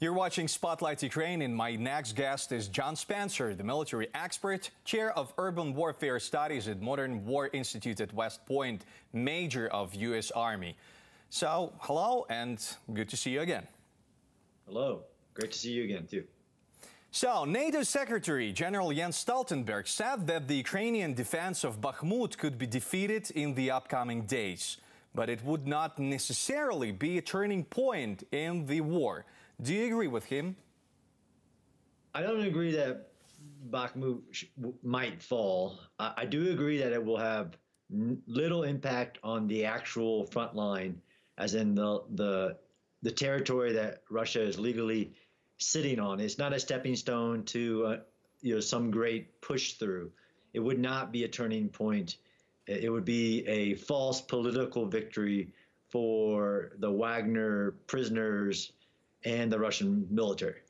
You're watching Spotlight Ukraine, and my next guest is John Spencer, the military expert, chair of urban warfare studies at Modern War Institute at West Point, major of U.S. Army. So, hello, and good to see you again. Hello, great to see you again, too. So, NATO Secretary General Jens Stoltenberg said that the Ukrainian defense of Bakhmut could be defeated in the upcoming days, but it would not necessarily be a turning point in the war. Do you agree with him? I don't agree that Bakhmut might fall. I do agree that it will have little impact on the actual front line, as in the the the territory that Russia is legally sitting on. It's not a stepping stone to uh, you know some great push through. It would not be a turning point. It would be a false political victory for the Wagner prisoners and the Russian military.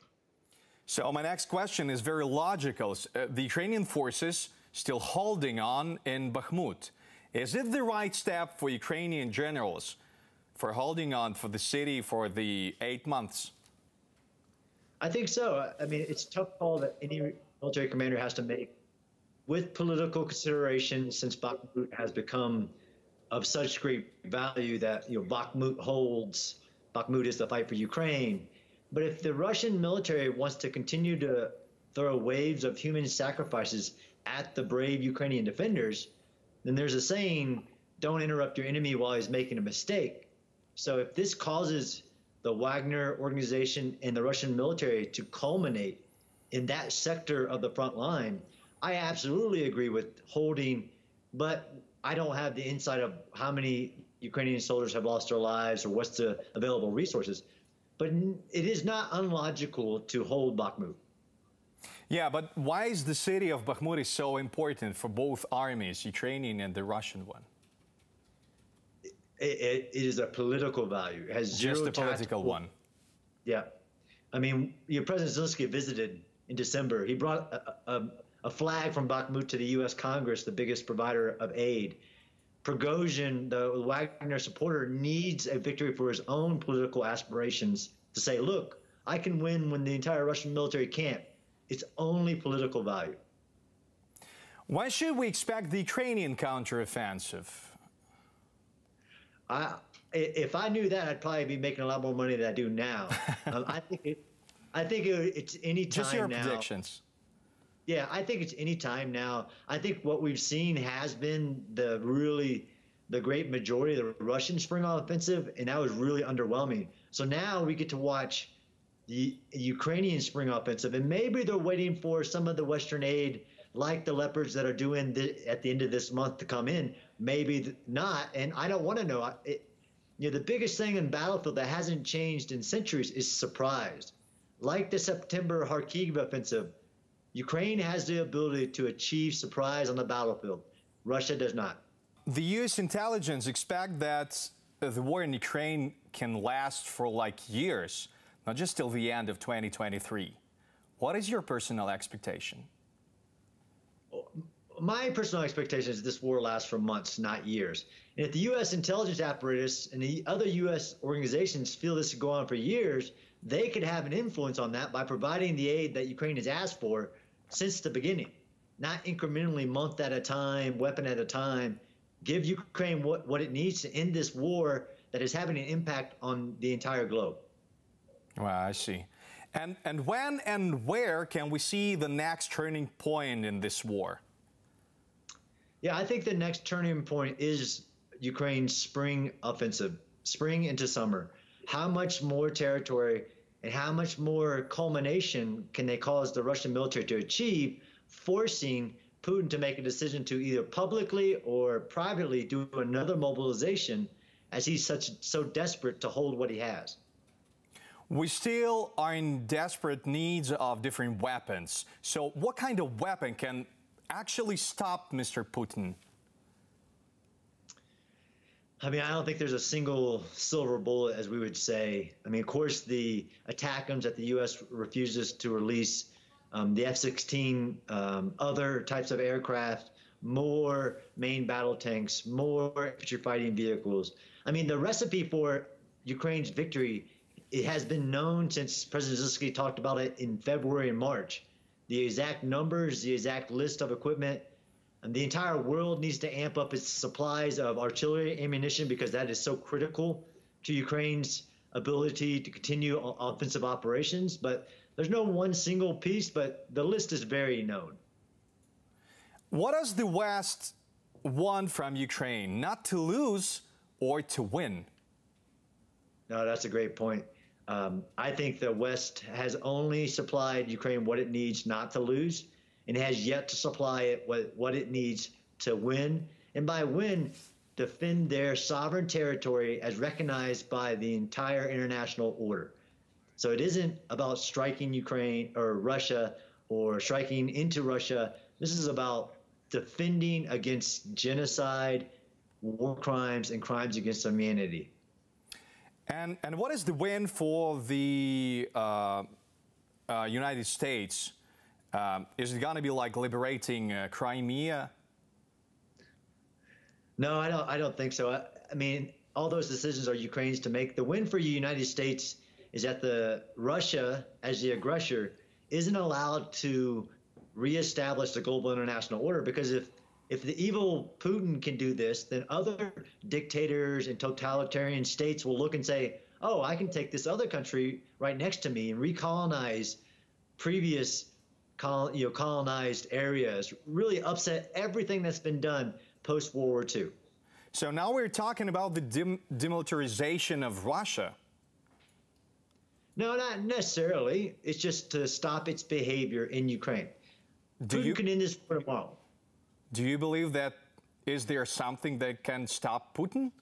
So my next question is very logical. Uh, the Ukrainian forces still holding on in Bakhmut. Is it the right step for Ukrainian generals for holding on for the city for the eight months? I think so. I mean, it's a tough call that any military commander has to make with political consideration since Bakhmut has become of such great value that you know Bakhmut holds Bakhmut is the fight for Ukraine. But if the Russian military wants to continue to throw waves of human sacrifices at the brave Ukrainian defenders, then there's a saying, don't interrupt your enemy while he's making a mistake. So if this causes the Wagner organization and the Russian military to culminate in that sector of the front line, I absolutely agree with holding, but I don't have the insight of how many Ukrainian soldiers have lost their lives or what's the available resources. But it is not unlogical to hold Bakhmut. Yeah, but why is the city of Bakhmut is so important for both armies, Ukrainian and the Russian one? it, it, it is a political value. It has Just a political tactical, one. Yeah. I mean, your President Zelensky visited in December. He brought a, a, a flag from Bakhmut to the U.S. Congress, the biggest provider of aid. Prigozhin, the Wagner supporter, needs a victory for his own political aspirations to say, look, I can win when the entire Russian military can't. It's only political value. Why should we expect the Ukrainian counteroffensive? I, if I knew that, I'd probably be making a lot more money than I do now. um, I think it, I think it, it's any time Just your now. predictions. Yeah, I think it's any time now. I think what we've seen has been the really the great majority of the Russian spring offensive, and that was really underwhelming. So now we get to watch the Ukrainian spring offensive, and maybe they're waiting for some of the Western aid, like the Leopards that are doing the, at the end of this month, to come in. Maybe not, and I don't want to know. It, you know, the biggest thing in battlefield that hasn't changed in centuries is surprise. Like the September Kharkiv offensive, Ukraine has the ability to achieve surprise on the battlefield. Russia does not. The U.S. intelligence expect that the war in Ukraine can last for like years, not just till the end of 2023. What is your personal expectation? Oh, my personal expectation is this war lasts for months, not years. And if the U.S. intelligence apparatus and the other U.S. organizations feel this could go on for years, they could have an influence on that by providing the aid that Ukraine has asked for since the beginning, not incrementally, month at a time, weapon at a time. Give Ukraine what, what it needs to end this war that is having an impact on the entire globe. Well, I see. And, and when and where can we see the next turning point in this war? Yeah, I think the next turning point is Ukraine's spring offensive, spring into summer. How much more territory and how much more culmination can they cause the Russian military to achieve, forcing Putin to make a decision to either publicly or privately do another mobilization as he's such so desperate to hold what he has. We still are in desperate needs of different weapons. So what kind of weapon can actually stop Mr. Putin? I mean, I don't think there's a single silver bullet, as we would say. I mean, of course, the ATACMS that the U.S. refuses to release, um, the F-16, um, other types of aircraft, more main battle tanks, more infantry fighting vehicles. I mean, the recipe for Ukraine's victory it has been known since President Zelensky talked about it in February and March. The exact numbers, the exact list of equipment, and the entire world needs to amp up its supplies of artillery ammunition because that is so critical to Ukraine's ability to continue offensive operations. But there's no one single piece, but the list is very known. What does the West want from Ukraine? Not to lose or to win? No, that's a great point. Um, I think the West has only supplied Ukraine what it needs not to lose, and has yet to supply it what, what it needs to win. And by win, defend their sovereign territory as recognized by the entire international order. So it isn't about striking Ukraine or Russia or striking into Russia. This is about defending against genocide, war crimes, and crimes against humanity. And, and what is the win for the uh, uh, United States? Um, is it going to be like liberating uh, Crimea? No, I don't. I don't think so. I, I, mean, all those decisions are Ukraine's to make. The win for the United States is that the Russia, as the aggressor, isn't allowed to reestablish the global international order because if if the evil Putin can do this, then other dictators and totalitarian states will look and say, oh, I can take this other country right next to me and recolonize previous you know, colonized areas, really upset everything that's been done post World War II. So now we're talking about the dem demilitarization of Russia. No, not necessarily. It's just to stop its behavior in Ukraine. Do Putin you, can end this for tomorrow. Do you believe that is there something that can stop Putin?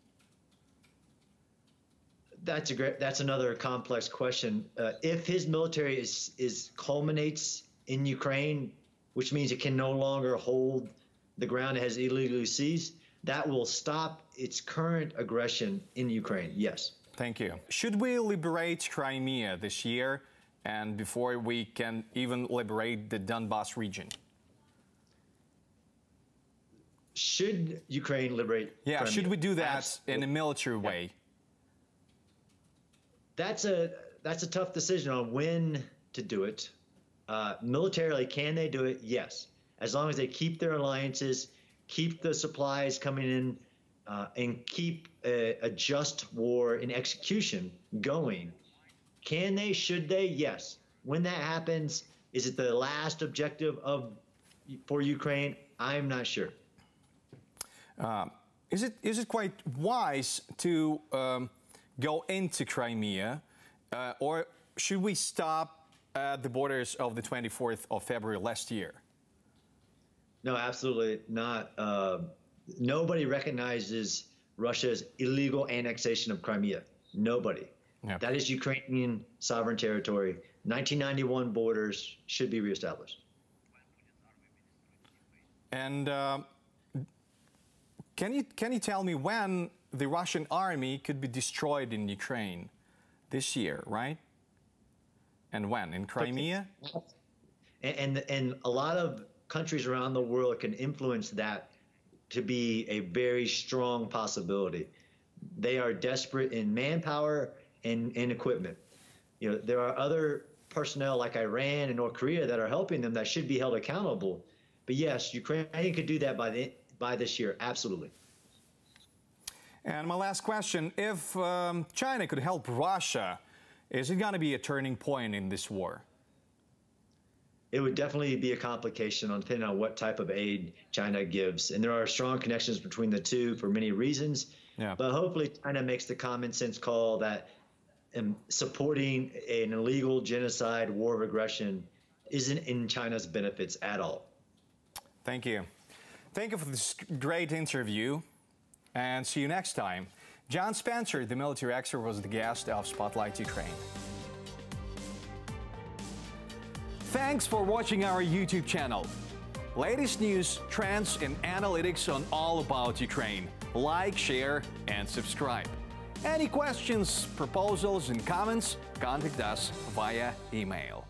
That's a great. That's another complex question. Uh, if his military is is culminates in Ukraine, which means it can no longer hold the ground it has illegally seized, that will stop its current aggression in Ukraine. Yes. Thank you. Should we liberate Crimea this year and before we can even liberate the Donbass region? should Ukraine liberate? Yeah, Crimea? should we do that Absolutely. in a military way? Yeah. That's a that's a tough decision on when to do it. Uh, militarily, can they do it? Yes, as long as they keep their alliances, keep the supplies coming in, uh, and keep a, a just war in execution going. Can they? Should they? Yes. When that happens, is it the last objective of for Ukraine? I'm not sure. Um, is it is it quite wise to um, go into Crimea, uh, or should we stop at the borders of the 24th of February last year? No, absolutely not. Uh, nobody recognizes Russia's illegal annexation of Crimea. Nobody. Yeah. That is Ukrainian sovereign territory. 1991 borders should be reestablished. And uh, can you, can you tell me when the Russian army could be destroyed in Ukraine? This year, right? And when? In Crimea? And, and, and a lot of countries around the world can influence that to be a very strong possibility. They are desperate in manpower and, and equipment. You know, there are other personnel like Iran and North Korea that are helping them that should be held accountable. But yes, Ukraine could do that by the by this year, absolutely. And my last question, if um, China could help Russia, is it going to be a turning point in this war? It would definitely be a complication on depending on what type of aid China gives. And there are strong connections between the two for many reasons. Yeah. But hopefully China makes the common sense call that um, supporting an illegal genocide, war of aggression, isn't in China's benefits at all. Thank you. Thank you for this great interview and see you next time. John Spencer, the military expert, was the guest of Spotlight Ukraine. Thanks for watching our YouTube channel. Latest news, trends, and analytics on all about Ukraine. Like, share, and subscribe. Any questions, proposals, and comments, contact us via email.